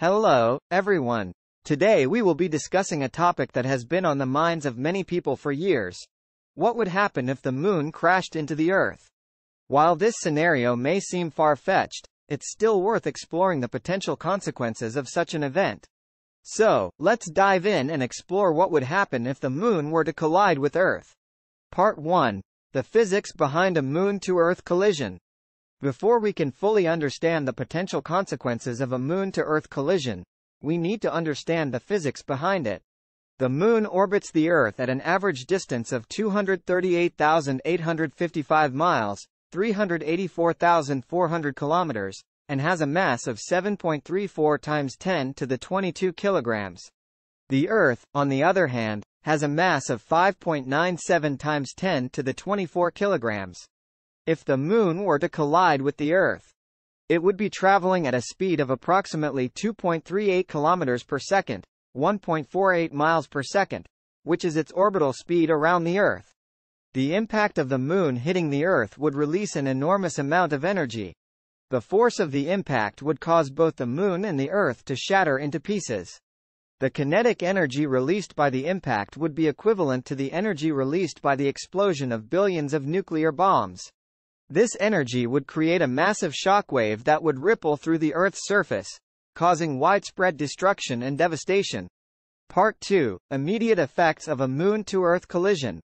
Hello, everyone. Today we will be discussing a topic that has been on the minds of many people for years. What would happen if the moon crashed into the Earth? While this scenario may seem far-fetched, it's still worth exploring the potential consequences of such an event. So, let's dive in and explore what would happen if the moon were to collide with Earth. Part 1. The physics behind a moon-to-Earth collision. Before we can fully understand the potential consequences of a Moon-to-Earth collision, we need to understand the physics behind it. The Moon orbits the Earth at an average distance of 238,855 miles, 384,400 kilometers, and has a mass of 7.34 times 10 to the 22 kilograms. The Earth, on the other hand, has a mass of 5.97 times 10 to the 24 kilograms. If the Moon were to collide with the Earth, it would be traveling at a speed of approximately 2.38 kilometers per second, 1.48 miles per second, which is its orbital speed around the Earth. The impact of the Moon hitting the Earth would release an enormous amount of energy. The force of the impact would cause both the Moon and the Earth to shatter into pieces. The kinetic energy released by the impact would be equivalent to the energy released by the explosion of billions of nuclear bombs. This energy would create a massive shockwave that would ripple through the Earth's surface, causing widespread destruction and devastation. Part 2. Immediate effects of a Moon-to-Earth collision.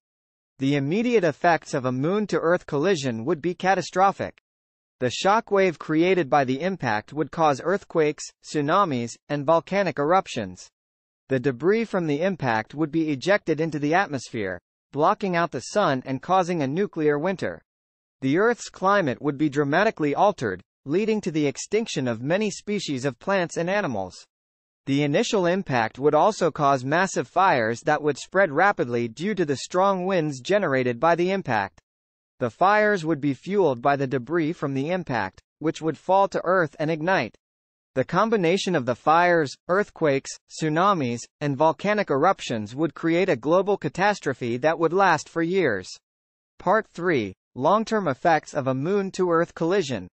The immediate effects of a Moon-to-Earth collision would be catastrophic. The shockwave created by the impact would cause earthquakes, tsunamis, and volcanic eruptions. The debris from the impact would be ejected into the atmosphere, blocking out the sun and causing a nuclear winter the Earth's climate would be dramatically altered, leading to the extinction of many species of plants and animals. The initial impact would also cause massive fires that would spread rapidly due to the strong winds generated by the impact. The fires would be fueled by the debris from the impact, which would fall to Earth and ignite. The combination of the fires, earthquakes, tsunamis, and volcanic eruptions would create a global catastrophe that would last for years. Part 3. Long-term effects of a Moon-to-Earth collision.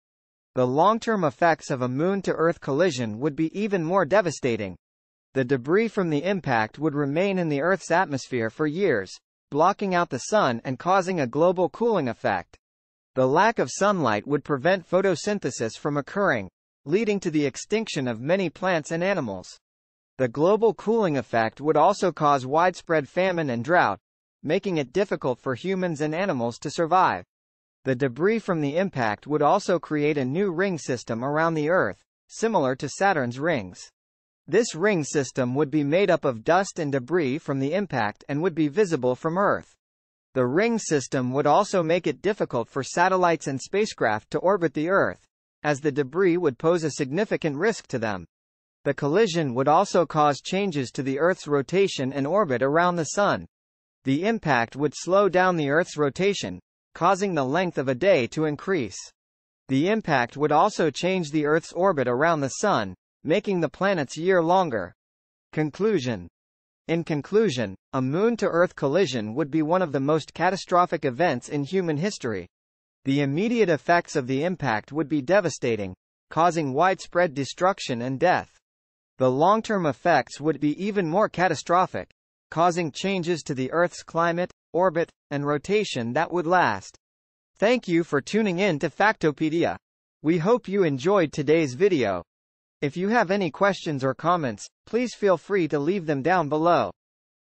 The long-term effects of a Moon-to-Earth collision would be even more devastating. The debris from the impact would remain in the Earth's atmosphere for years, blocking out the sun and causing a global cooling effect. The lack of sunlight would prevent photosynthesis from occurring, leading to the extinction of many plants and animals. The global cooling effect would also cause widespread famine and drought, making it difficult for humans and animals to survive. The debris from the impact would also create a new ring system around the Earth, similar to Saturn's rings. This ring system would be made up of dust and debris from the impact and would be visible from Earth. The ring system would also make it difficult for satellites and spacecraft to orbit the Earth, as the debris would pose a significant risk to them. The collision would also cause changes to the Earth's rotation and orbit around the Sun. The impact would slow down the Earth's rotation, causing the length of a day to increase. The impact would also change the Earth's orbit around the Sun, making the planet's year longer. Conclusion In conclusion, a Moon-to-Earth collision would be one of the most catastrophic events in human history. The immediate effects of the impact would be devastating, causing widespread destruction and death. The long-term effects would be even more catastrophic, causing changes to the Earth's climate, orbit, and rotation that would last. Thank you for tuning in to Factopedia. We hope you enjoyed today's video. If you have any questions or comments, please feel free to leave them down below.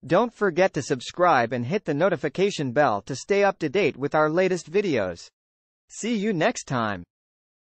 Don't forget to subscribe and hit the notification bell to stay up to date with our latest videos. See you next time.